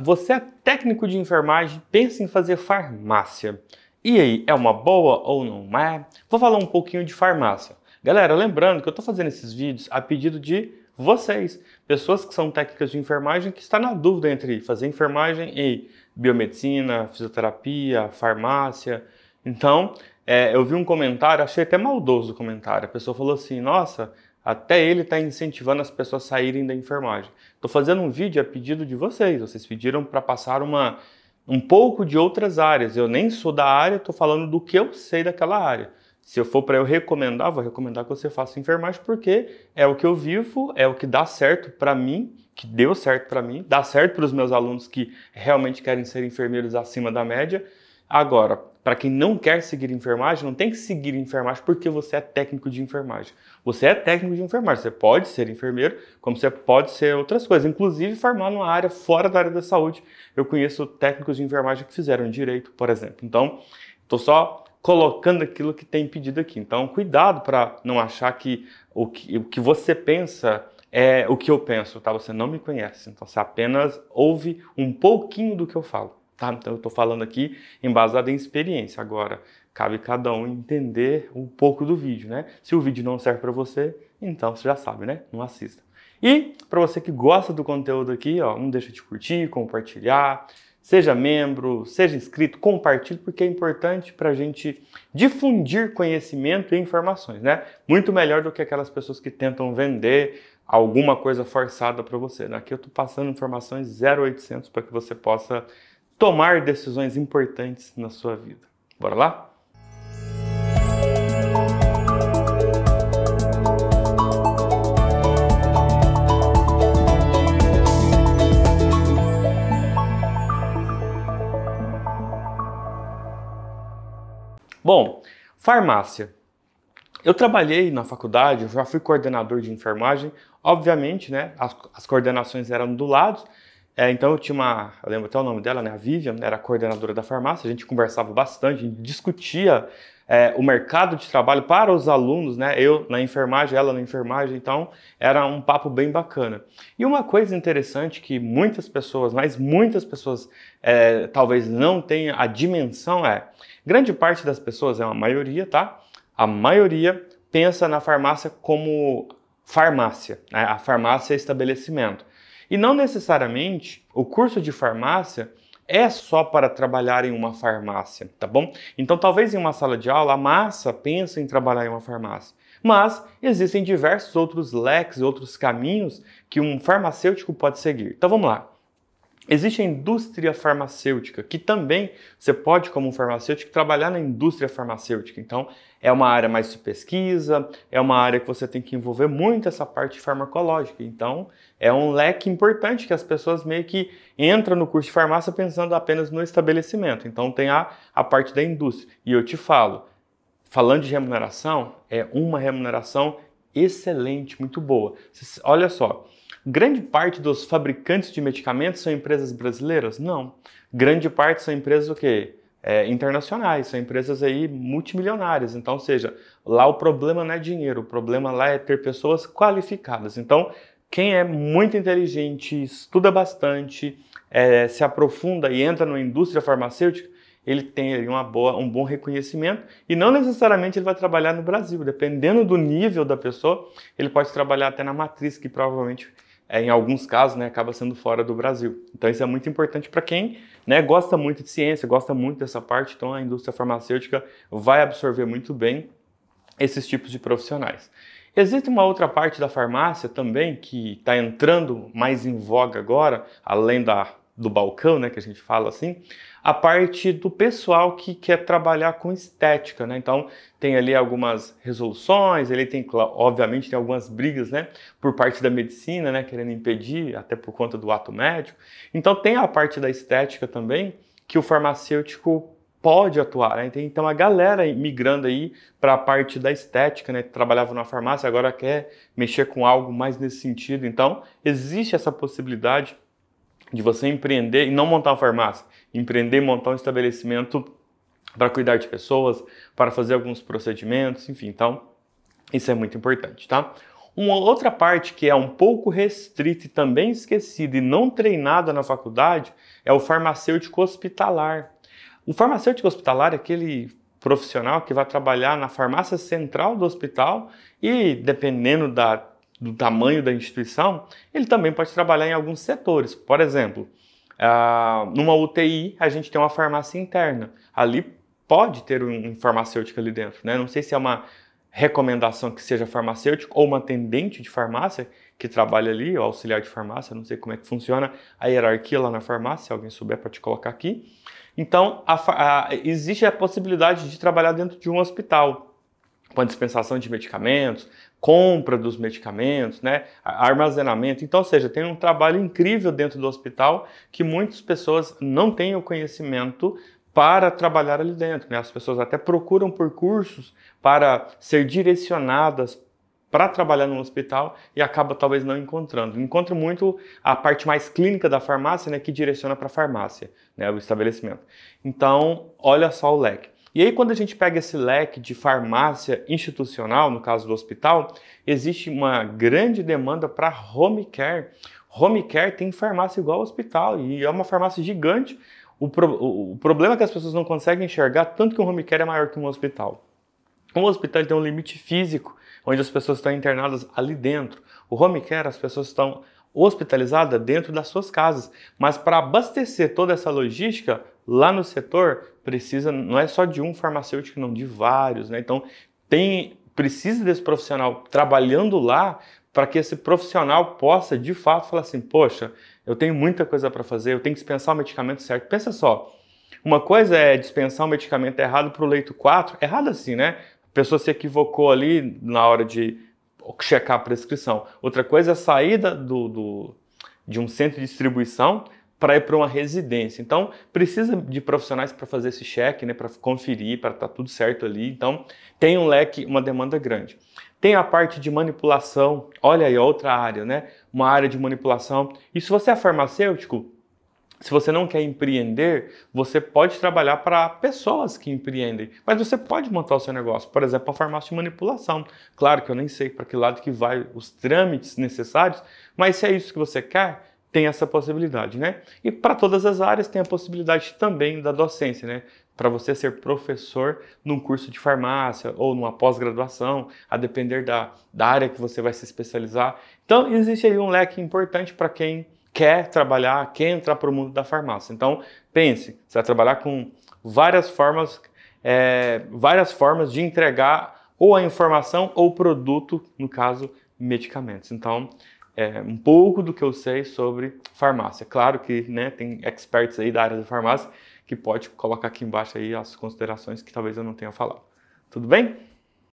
Você é técnico de enfermagem, pensa em fazer farmácia. E aí, é uma boa ou não é? Vou falar um pouquinho de farmácia. Galera, lembrando que eu estou fazendo esses vídeos a pedido de vocês, pessoas que são técnicas de enfermagem que estão na dúvida entre fazer enfermagem e biomedicina, fisioterapia, farmácia. Então, é, eu vi um comentário, achei até maldoso o comentário. A pessoa falou assim: Nossa, até ele está incentivando as pessoas a saírem da enfermagem. Estou fazendo um vídeo a pedido de vocês. Vocês pediram para passar uma, um pouco de outras áreas. Eu nem sou da área, estou falando do que eu sei daquela área. Se eu for para eu recomendar, vou recomendar que você faça enfermagem porque é o que eu vivo, é o que dá certo para mim, que deu certo para mim, dá certo para os meus alunos que realmente querem ser enfermeiros acima da média. Agora, para quem não quer seguir enfermagem, não tem que seguir enfermagem porque você é técnico de enfermagem. Você é técnico de enfermagem, você pode ser enfermeiro, como você pode ser outras coisas, inclusive formar numa área fora da área da saúde. Eu conheço técnicos de enfermagem que fizeram direito, por exemplo. Então, estou só colocando aquilo que tem pedido aqui. Então, cuidado para não achar que o, que o que você pensa é o que eu penso, tá? Você não me conhece, então você apenas ouve um pouquinho do que eu falo. Tá? Então eu estou falando aqui embasado em experiência. Agora, cabe cada um entender um pouco do vídeo, né? Se o vídeo não serve para você, então você já sabe, né? Não assista. E para você que gosta do conteúdo aqui, ó, não deixa de curtir, compartilhar, seja membro, seja inscrito, compartilhe, porque é importante para a gente difundir conhecimento e informações, né? Muito melhor do que aquelas pessoas que tentam vender alguma coisa forçada para você. Né? Aqui eu estou passando informações 0800 para que você possa tomar decisões importantes na sua vida. Bora lá? Bom, farmácia. Eu trabalhei na faculdade, já fui coordenador de enfermagem. Obviamente, né, as, as coordenações eram do lado, é, então eu tinha uma, eu lembro até o nome dela, né, a Vivian, era a coordenadora da farmácia, a gente conversava bastante, a gente discutia é, o mercado de trabalho para os alunos, né, eu na enfermagem, ela na enfermagem, então era um papo bem bacana. E uma coisa interessante que muitas pessoas, mas muitas pessoas é, talvez não tenham a dimensão é, grande parte das pessoas, é uma maioria, tá? A maioria pensa na farmácia como farmácia, né? a farmácia é estabelecimento. E não necessariamente o curso de farmácia é só para trabalhar em uma farmácia, tá bom? Então, talvez em uma sala de aula a massa pense em trabalhar em uma farmácia. Mas existem diversos outros leques, outros caminhos que um farmacêutico pode seguir. Então vamos lá. Existe a indústria farmacêutica, que também você pode, como um farmacêutico, trabalhar na indústria farmacêutica. Então, é uma área mais de pesquisa, é uma área que você tem que envolver muito essa parte farmacológica. Então, é um leque importante que as pessoas meio que entram no curso de farmácia pensando apenas no estabelecimento. Então, tem a, a parte da indústria. E eu te falo, falando de remuneração, é uma remuneração excelente, muito boa. Olha só, Grande parte dos fabricantes de medicamentos são empresas brasileiras? Não. Grande parte são empresas o quê? É, internacionais, são empresas aí multimilionárias. Então, ou seja, lá o problema não é dinheiro, o problema lá é ter pessoas qualificadas. Então, quem é muito inteligente, estuda bastante, é, se aprofunda e entra na indústria farmacêutica, ele tem uma boa, um bom reconhecimento e não necessariamente ele vai trabalhar no Brasil. Dependendo do nível da pessoa, ele pode trabalhar até na matriz, que provavelmente em alguns casos, né, acaba sendo fora do Brasil. Então isso é muito importante para quem né, gosta muito de ciência, gosta muito dessa parte, então a indústria farmacêutica vai absorver muito bem esses tipos de profissionais. Existe uma outra parte da farmácia também que está entrando mais em voga agora, além da do balcão, né, que a gente fala assim, a parte do pessoal que quer trabalhar com estética, né? Então tem ali algumas resoluções, ele tem, obviamente, tem algumas brigas, né, por parte da medicina, né, querendo impedir, até por conta do ato médico. Então tem a parte da estética também que o farmacêutico pode atuar. Né? Então a galera migrando aí para a parte da estética, né? Trabalhava na farmácia, agora quer mexer com algo mais nesse sentido. Então existe essa possibilidade de você empreender e não montar uma farmácia, empreender e montar um estabelecimento para cuidar de pessoas, para fazer alguns procedimentos, enfim. Então, isso é muito importante, tá? Uma outra parte que é um pouco restrita e também esquecida e não treinada na faculdade é o farmacêutico hospitalar. O farmacêutico hospitalar é aquele profissional que vai trabalhar na farmácia central do hospital e, dependendo da, do tamanho da instituição, ele também pode trabalhar em alguns setores. Por exemplo, uh, numa UTI, a gente tem uma farmácia interna. Ali pode ter um farmacêutico ali dentro. Né? Não sei se é uma recomendação que seja farmacêutico ou uma atendente de farmácia que trabalha ali, ou auxiliar de farmácia, não sei como é que funciona a hierarquia lá na farmácia, se alguém souber pode colocar aqui. Então, a, a, existe a possibilidade de trabalhar dentro de um hospital, com a dispensação de medicamentos, compra dos medicamentos, né, armazenamento. Então, ou seja, tem um trabalho incrível dentro do hospital que muitas pessoas não têm o conhecimento para trabalhar ali dentro. Né? As pessoas até procuram por cursos para ser direcionadas para trabalhar no hospital e acaba talvez não encontrando. Encontra muito a parte mais clínica da farmácia, né, que direciona para a farmácia, né, o estabelecimento. Então, olha só o leque. E aí, quando a gente pega esse leque de farmácia institucional, no caso do hospital, existe uma grande demanda para home care. Home care tem farmácia igual ao hospital e é uma farmácia gigante o, pro, o, problema é que as pessoas não conseguem enxergar tanto que um home care é maior que um hospital. Um hospital tem um limite físico, onde as pessoas estão internadas ali dentro. O home care, as pessoas estão hospitalizadas dentro das suas casas. Mas para abastecer toda essa logística, lá no setor, precisa, não é só de um farmacêutico, não, de vários. Né? Então, tem, precisa desse profissional trabalhando lá para que esse profissional possa, de fato, falar assim, poxa, eu tenho muita coisa para fazer, eu tenho que dispensar o medicamento certo. Pensa só, uma coisa é dispensar o medicamento errado para o leito 4, errado assim, né? A pessoa se equivocou ali na hora de checar a prescrição. Outra coisa é a saída do, do de um centro de distribuição para ir para uma residência. Então, precisa de profissionais para fazer esse cheque, né, para conferir, para estar tá tudo certo ali. Então, tem um leque, uma demanda grande. Tem a parte de manipulação, olha aí, outra área, né? Uma área de manipulação. E se você é farmacêutico, se você não quer empreender, você pode trabalhar para pessoas que empreendem, mas você pode montar o seu negócio. Por exemplo, a farmácia de manipulação. Claro que eu nem sei para que lado que vai os trâmites necessários, mas se é isso que você quer, tem essa possibilidade, né? E para todas as áreas tem a possibilidade também da docência, né? para você ser professor num curso de farmácia ou numa pós-graduação, a depender da, da área que você vai se especializar. Então, existe aí um leque importante para quem quer trabalhar, quer entrar para o mundo da farmácia. Então, pense, você vai trabalhar com várias formas, é, várias formas de entregar ou a informação ou o produto, no caso, medicamentos. Então, é um pouco do que eu sei sobre farmácia. Claro que né, tem experts aí da área da farmácia que pode colocar aqui embaixo aí as considerações que talvez eu não tenha falado. Tudo bem?